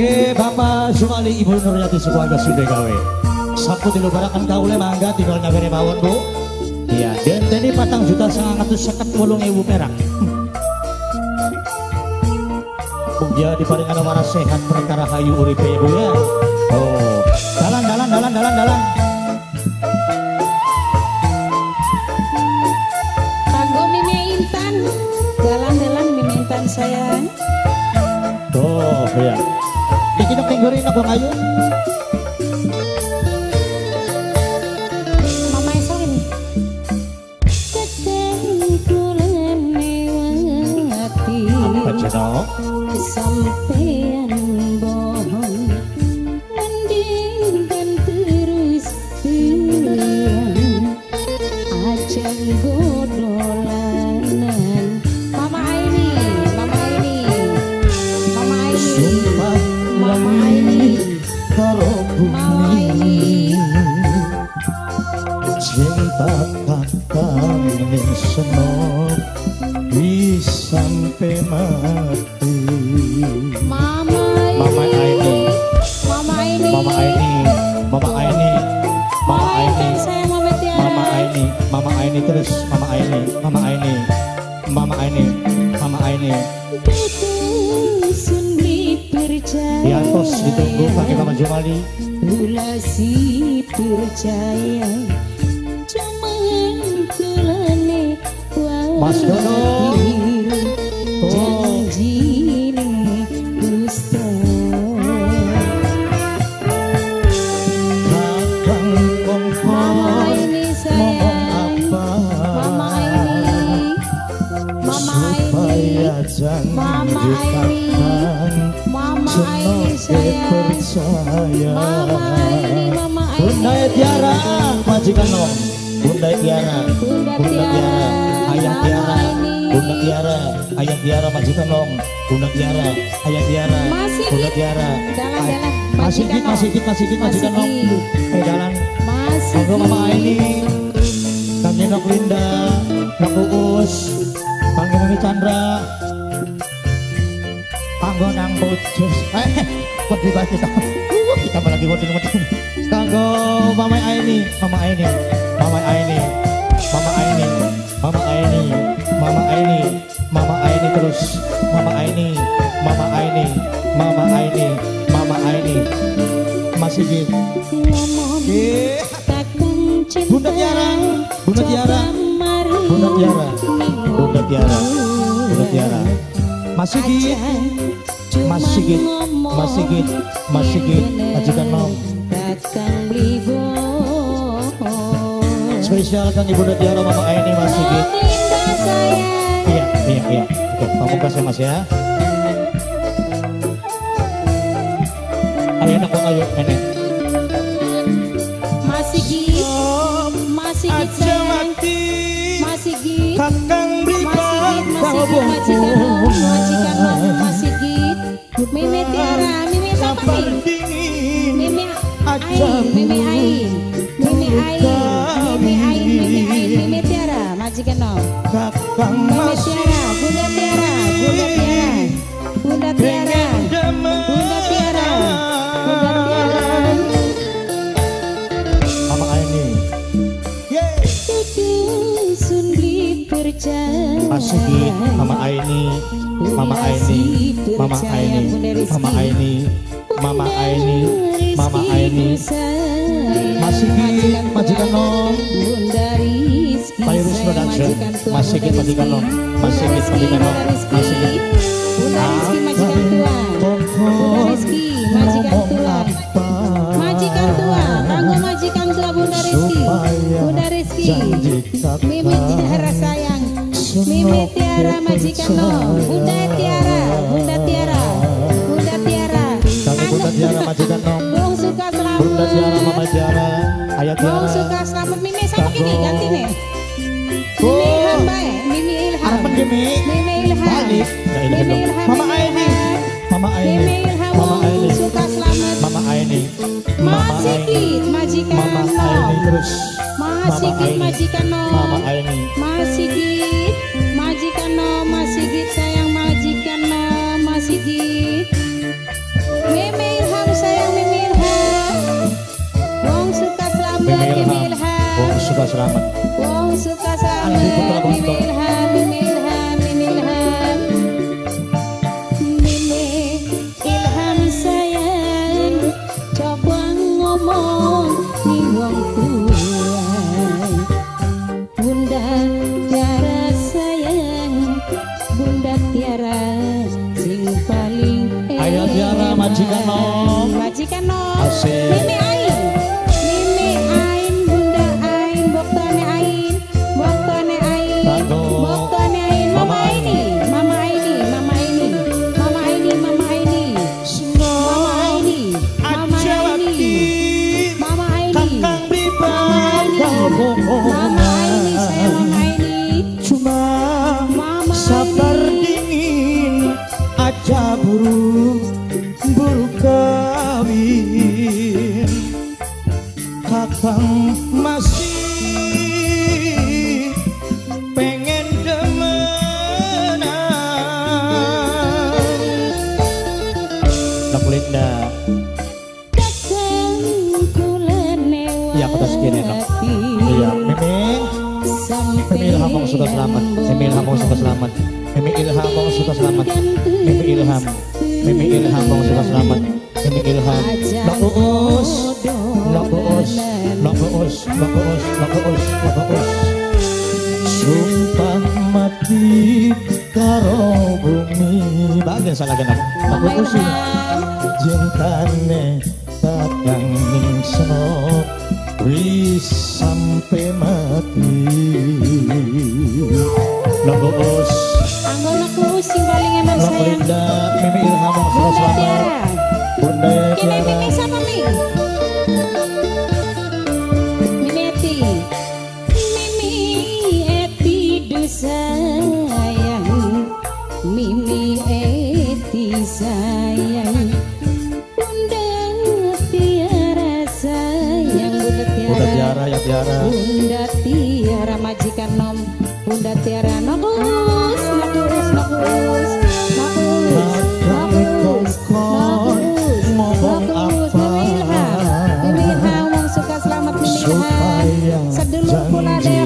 Oke, Bapak Sumali Ibu Nuryati sekeluarga sudah gawe. Di lubarakan kaule mangga tinggal nyagare mawon bu. Iya, dan tadi patang juta sangat seket wolung ibu perak. Mugia di paling ada waras sehat perkara hayu uripe ibu ya. Oh, dalan dalan dalan dalan dalan. Kanggo Mimi Intan, jalan-jalan Mimi Intan sayang. Oh, iya. Iki nek tinggurin aku karo Mama bumi. Aini. Cinta kakang ning seno sampai mati Mama Mama Aini Mama Aini Mama Aini. Mama Aini Mama Aini. Mama Mama Aini Mama Aini terus Mama Aini Mama Aini Mama Aini Mama Aini. Putusun dipercaya di atas ditunggu pakai Mama Jumali Mula si percaya Cuman kulane Mas Dono. Oh. Supaya jangan Mama dikatakan Mama Seno ini sayang. percaya Bunda Tiara majikan nom Bunda Tiara Bunda Tiara Ayah Tiara. Bunda Tiara Ayah Tiara majikan nom Bunda Tiara Ayah Tiara Bunda. Tiara. Masih git masih git masih git majikan Git. Eh jalan. Masih Monggo Mama. Aini. Kang Nenok Linda Kang Uus Kang Mimi Chandra. Kanggo nang bocus Eh Wedi banget kita Uh, Kita lagi wedin-wedin Kanggo Mama Aini Mama Aini Mama Aini Mama Aini Mama Aini Mama Aini Mama Aini terus. Mama Aini Mama Aini Mama Aini Mama Aini. Masih cinta Bunda Tiara, Bunda Tiara, Bunda Tiara, Tiara, Bunda Tiara. Mas Sigit, Mas Sigit, Mas Sigit, Mas Sigit, majikan bohong Spesial kan Ibu Tiara, Mama Aini, Mas Sigit. Iya, iya, iya. Oke, pamungkas ya Mas ya. Ayo enak dong, ayo nenek. Masih git Majikan Majikan Masih git Mimi Tiara Mimi siapa nih? Mimi Ain Mimi Ain Mimi Ain Mimi Ain Mimi Mimi Tiara Majikan kakang dipercaya Mas Sigit, Mama Aini, Mama Aini, Mama Aini, Mama Aini, Mama Aini, Mama Aini, Mas Sigit, majikan nom, Yunus sayang Production, majikan tua Mas Sigit, Bunda majikan nom, Rizki. Mas Sigit, Bunda majikan nom, Rizki, Mas Sigit. Bunda Rizki majikan tua majikan tua tua Bunda Rizki Bunda Rizki Mimi Tiara sayang Mimi Tiara majikan no Bunda Tiara Bunda Tiara Bunda Tiara. Kami Bunda Tiara nom, Wong suka selamat. Bunda Tiara, Mama Tiara, Ayah Wong suka Tiara. selamat. Mimi sama gini ganti nih. Mimi Oh. Bae Mimi Ilham. Harapan gini, Mimi Ilham. Balik. Mimi. Ilham Mama Mimi Aini. Mama Aini, Mimi Ilham Mama Aini, suka selamat. Mama Aini, Mama Aini, majikan Mama Aini terus. Mama Aini, majikan Mama Aini. Amém. Mimi Ilham Mong Suka Selamat. Mimi Ilham Mong Suka Selamat. Mimi Ilham Mong Suka Selamat. Mimi Ilham. Mimi Ilham Mong Suka Selamat. Mimi Ilham. Lak Uus Lak Uus Lak Uus Lak Sumpah mati karo bumi. Bagian salah kenap Lak Uus ya. Jentane Kadang ningso Wis sampai mati. Bunda Tiara majikan nom Bunda Tiara nokus nokus nokus suka selamat sedulur pula deh